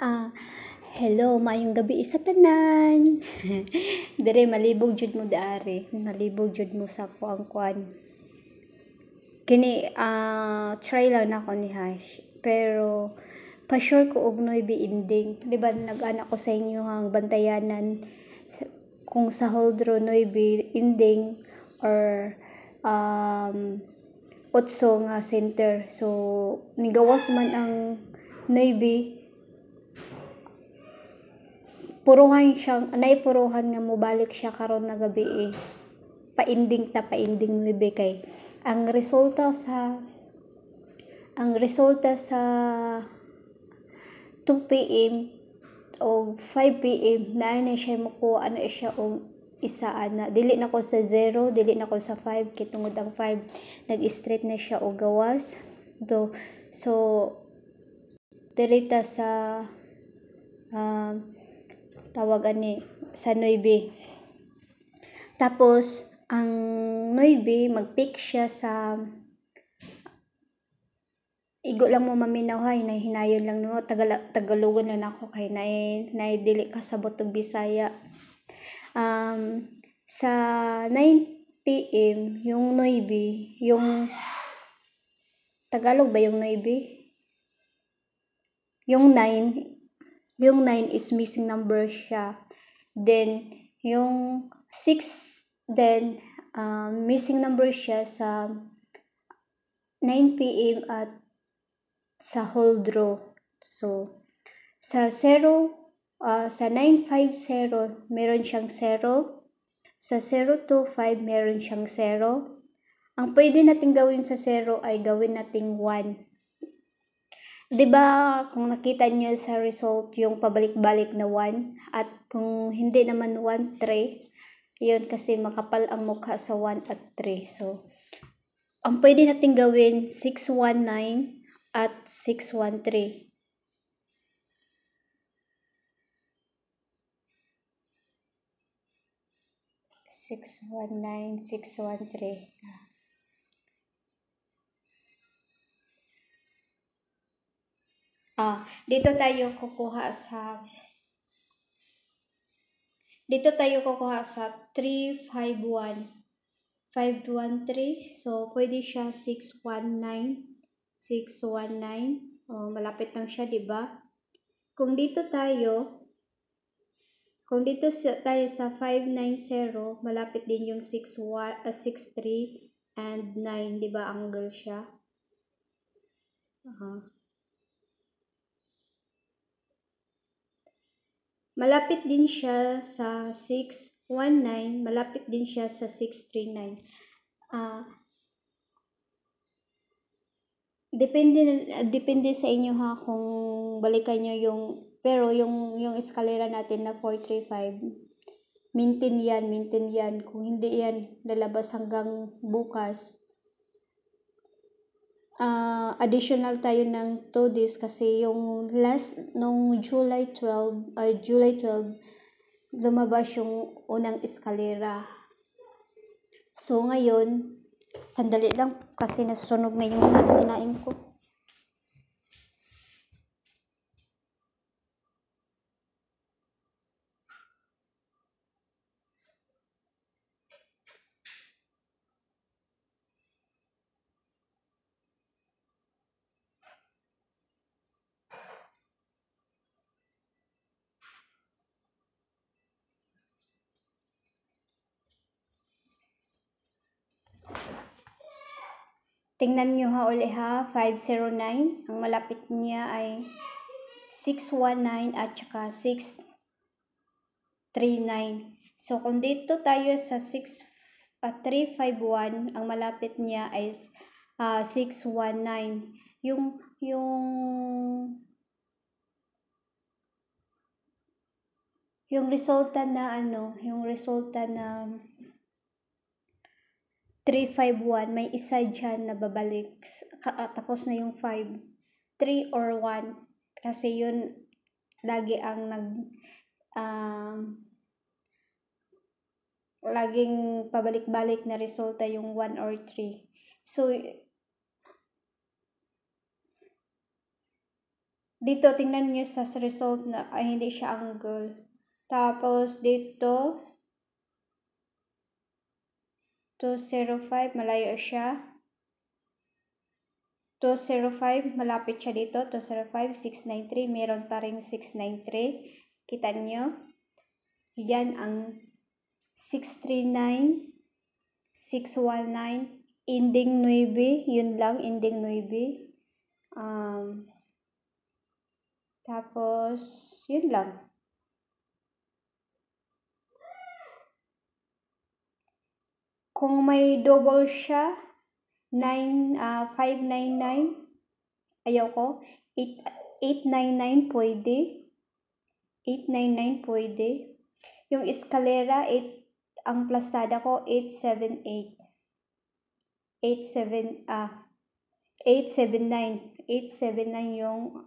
Ah, hello, maayong gabi sa tanan. Dire malibog jud mo daari, malibog jud mo sa kuang kuan. Kini ah try lang nako ni Hash. Pero pa sure ko og noy be ending. Di ba nag-ana ko sa inyo hang bantayanan kung sa holdro noy be ending or um otso nga center. So nigawas man ang Navy puruhan siya anay puruhan nga mobalik siya karon na gabi eh. painding ta painding libe kay ang resulta sa ang resulta sa 2 PM o 5 PM na na siya makuha ano siya og isa ana. Dili na ko sa 0 dili na ko sa 5 kay tungod ang 5 nag-straight na siya og gawas. Do so dirita sa um, tawag ani sa 9. Tapos ang 9 mag-pick siya sa igo lang mo maminaw hay na hinayon lang no Tagal tagalugon lang ako kay na na dili kasabot og Bisaya. Um, sa 9 PM yung 9 yung Tagalog ba yung 9? Yung 9 yung 9 is missing number siya. Then, yung 6, then, um, missing number siya sa 9 p.m. at sa whole draw. So, sa 0, uh, sa 950, meron siyang 0. Sa 025, meron siyang 0. Ang pwede natin gawin sa 0 ay gawin nating 1. 'Di ba kung nakita niyo sa result yung pabalik-balik na 1 at kung hindi naman 1, 3, yun kasi makapal ang mukha sa 1 at 3. So, ang pwede natin gawin 619 at 613. Six one nine, six one three. Ah, dito tayo kukuha sa dito tayo kukuha sa 351 513 so pwede siya 619 619 oh, malapit lang siya di ba? Kung dito tayo kung dito tayo sa 590 malapit din yung 6 uh, 63 and 9 di ba? Angle siya. Uh -huh. Malapit din siya sa 619, malapit din siya sa 639. Uh, ah, depende depende sa inyo ha kung balikan niyo yung pero yung yung eskalera natin na 435 maintain yan, maintain yan. Kung hindi yan lalabas hanggang bukas, uh, additional tayo ng 2 days kasi yung last nung July 12 uh, July 12 lumabas yung unang eskalera. So ngayon sandali lang kasi nasusunog na yung sinain ko Tingnan nyo ha uli ha, 509. Ang malapit niya ay 619 at saka 639. So, kung dito tayo sa 6, uh, 351, ang malapit niya ay uh, 619. Yung, yung, yung resulta na ano, yung resulta na 351, may isa dyan na babalik. Ah, tapos na yung 5. 3 or 1. Kasi yun, lagi ang nag, uh, laging pabalik-balik na resulta yung 1 or 3. So, dito, tingnan nyo sa result na ay hindi siya angle. Tapos, dito, 205, malayo siya. 205, malapit siya dito. 205, 693, meron pa rin 693. Kita nyo? Yan ang 639, 619, ending 9, yun lang, ending 9. Um, tapos, yun lang. Kung may double siya, 9, uh, 599, ayaw ko. 8, 899 pwede. 899 pwede. Yung escalera, 8, ang plastada ko, 878. 87, ah, 879. 879 yung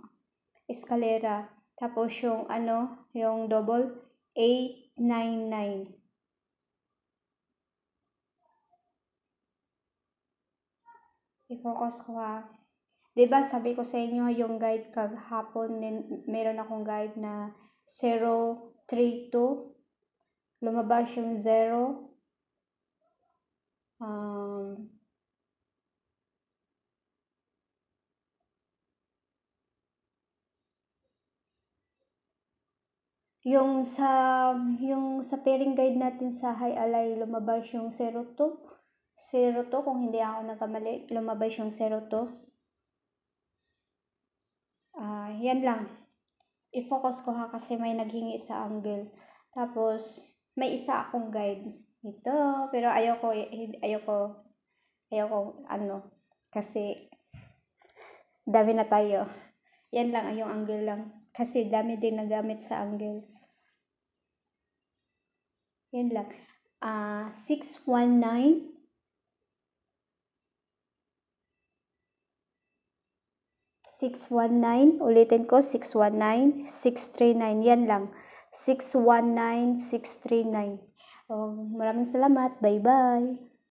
escalera. Tapos yung ano, yung double, 899. I-focus ko ha. ba sabi ko sa inyo yung guide kaghapon, meron akong guide na 032 lumabas yung 0 um, yung sa yung sa pairing guide natin sa high alay lumabas yung 02 02 kung hindi ako nagkamali lumabas yung 02 ah uh, yan lang. I-focus ko ha kasi may naghingi sa angle. Tapos may isa akong guide ito pero ayoko ayoko ayoko ano kasi dami na tayo. Yan lang yung angle lang. Kasi dami din nagamit sa angle. Yan lang. Uh, 619. 619. Ulitin ko, 619, 639. Yan lang. 619, 639. Oh, maraming salamat. Bye-bye.